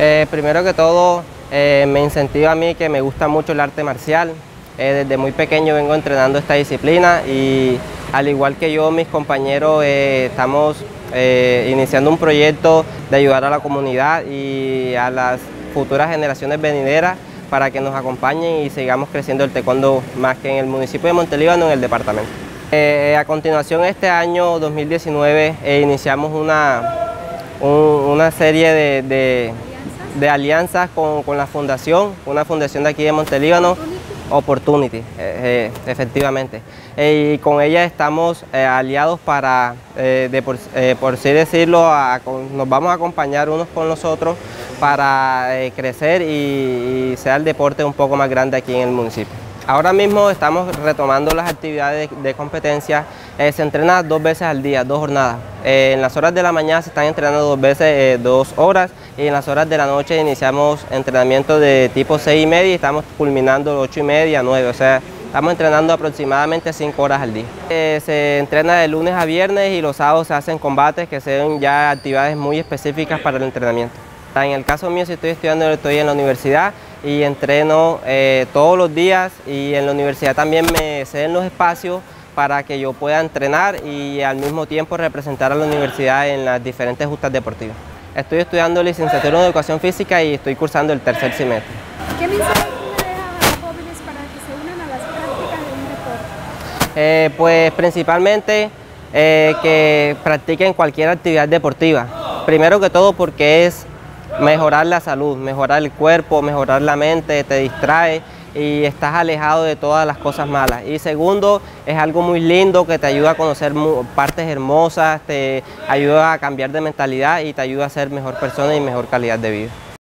Eh, primero que todo, eh, me incentiva a mí que me gusta mucho el arte marcial. Eh, desde muy pequeño vengo entrenando esta disciplina y al igual que yo, mis compañeros, estamos iniciando un proyecto de ayudar a la comunidad y a las futuras generaciones venideras para que nos acompañen y sigamos creciendo el taekwondo más que en el municipio de Montelíbano, en el departamento. a continuación, este año 2019, iniciamos una, una serie de de alianzas con, la fundación, una fundación de aquí de Montelíbano, Opportunity, eh, eh, efectivamente. Eh, y con ella estamos aliados para, por, así decirlo, nos vamos a acompañar unos con los otros para crecer y, y sea el deporte un poco más grande aquí en el municipio. Ahora mismo estamos retomando las actividades de, competencia. Eh, se entrena dos veces al día, dos jornadas. En las horas de la mañana se están entrenando dos veces, dos horas, y en las horas de la noche iniciamos entrenamiento de tipo 6 y media y estamos culminando 8 y media, 9. O sea, estamos entrenando aproximadamente 5 horas al día. se entrena de lunes a viernes y los sábados se hacen combates que sean ya actividades muy específicas para el entrenamiento. En el caso mío, si estoy estudiando, estoy en la universidad y entreno eh, todos los días y en la universidad también me ceden los espacios para que yo pueda entrenar y al mismo tiempo representar a la universidad en las diferentes justas deportivas. Estoy estudiando licenciatura en Educación Física y estoy cursando el tercer semestre. ¿Qué mensaje le deja a los jóvenes para que se unan a las prácticas de un deporte? Eh, pues principalmente eh, que practiquen cualquier actividad deportiva. Primero que todo porque es mejorar la salud, mejorar el cuerpo, mejorar la mente, te distrae y estás alejado de todas las cosas malas. Y segundo, es algo muy lindo que te ayuda a conocer partes hermosas, te ayuda a cambiar de mentalidad y te ayuda a ser mejor persona y mejor calidad de vida.